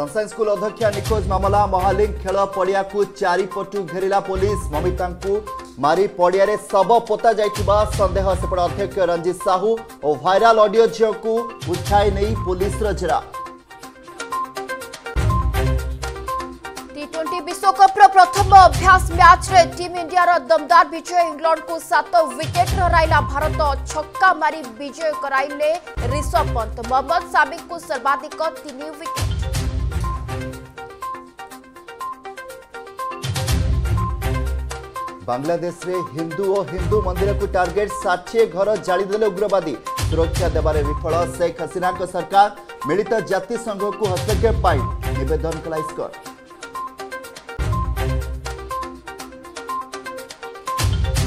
संसाई school अध्यक्ष निखोज मामला महालिंग खेल पड़िया चारिपटु घेरला पुलिस ममिता मारी पड़िया शव पोता जा सन्देह सेपट अध्यक्ष रंजित साहू और भाइराल अडियो झील को उठाई नहीं पुलिस जेरा टी विश्वकप्र प्रथम अभ्यास म्याच्रे टीम इंडियार दमदार विजय इंग्लैंड सात विकेट हरइला भारत छक्का मारी विजय कराइले ऋषभ पंत मोहम्मद सामिक सर्वाधिक तीन विकेट बांग्लादेश में हिंदू और हिंदू मंदिर को टारगेट षाठी घर जाड़ीदेले उग्रवादी सुरक्षा देवे विफल शेख हसीना सरकार मिलित जातिसंघ को हस्तक्षेप नवेदन कलाइकर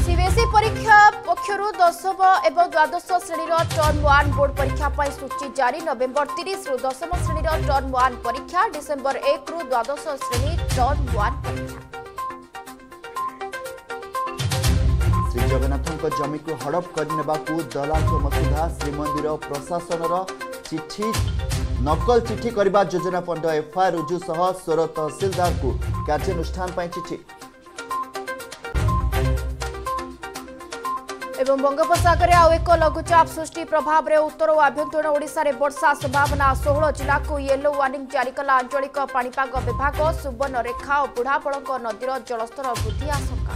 सीबीएसई परीक्षा पक्ष दशम एवं द्वादश श्रेणी टर्न ओन बोर्ड परीक्षा पर सूची जारी नवेबर तीस दशम श्रेणी टर्न ओन परीक्षा डिसेंबर एक द्वादश श्रेणी टर्न ओन परीक्षा ଶ୍ରୀଜଗନ୍ନାଥଙ୍କ ଜମିକୁ ହଡପ କରିନେବାକୁ ଦଲାଲଙ୍କ ମସୁଧା ଶ୍ରୀମନ୍ଦିର ପ୍ରଶାସନର ଚିଠି ନକଲ ଚିଠି କରିବା ଯୋଜନା ପଣ୍ଡ ଏଫଆଇଆର ରୁଜୁ ସହ ସୋର ତହସିଲଦାରଙ୍କୁ କାର୍ଯ୍ୟାନୁଷ୍ଠାନ ପାଇଁ ଚିଠି। ଏବଂ ବଙ୍ଗୋପସାଗରରେ ଆଉ ଏକ ଲଘୁଚାପ ସୃଷ୍ଟି ପ୍ରଭାବରେ ଉତ୍ତର ଓ ଆଭ୍ୟନ୍ତରୀଣ ଓଡ଼ିଶାରେ ବର୍ଷା ସମ୍ଭାବନା ଷୋହଳ ଜିଲ୍ଲାକୁ ୟେଲୋ ୱାର୍ଣ୍ଣିଂ ଜାରି କଲା ଆଞ୍ଚଳିକ ପାଣିପାଗ ବିଭାଗ ସୁବର୍ଣ୍ଣରେଖା ଓ ବୁଢ଼ାବଳଙ୍କ ନଦୀର ଜଳସ୍ତର ବୃଦ୍ଧି ଆଶଙ୍କା।